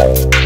Bye.